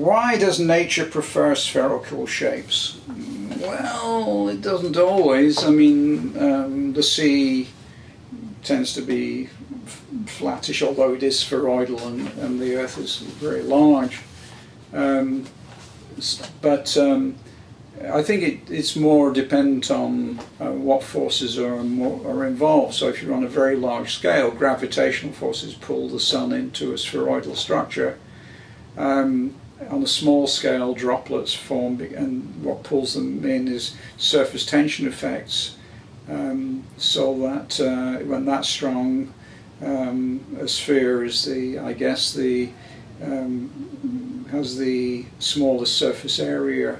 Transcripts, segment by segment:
Why does nature prefer spherical shapes? Well, it doesn't always. I mean, um, the sea tends to be flattish, although it is spheroidal and, and the Earth is very large. Um, but um, I think it, it's more dependent on uh, what forces are, more, are involved. So if you're on a very large scale, gravitational forces pull the sun into a spheroidal structure. Um, on a small scale, droplets form, and what pulls them in is surface tension effects. Um, so that uh, when that's strong, um, a sphere is the, I guess, the um, has the smallest surface area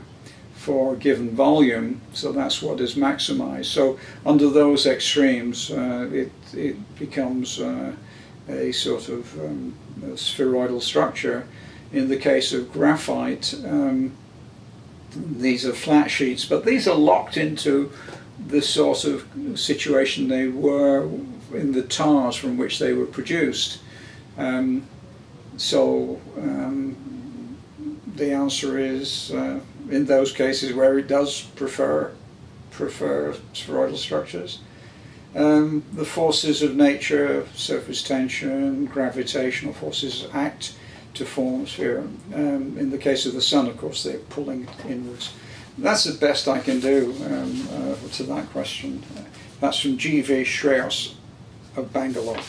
for a given volume, so that's what is maximized. So under those extremes, uh, it, it becomes uh, a sort of um, a spheroidal structure. In the case of graphite, um, these are flat sheets, but these are locked into the sort of situation they were in the tars from which they were produced. Um, so um, the answer is uh, in those cases where it does prefer prefer spheroidal structures. Um, the forces of nature, surface tension, gravitational forces act to form sphere. Um, in the case of the sun, of course, they're pulling inwards. That's the best I can do um, uh, to that question. That's from G.V. Shreyas of Bangalore.